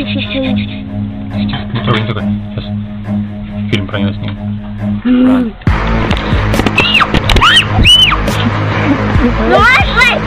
еще стоит. Не трогай, не трогай. Сейчас фильм про него снимем. Ну, ай,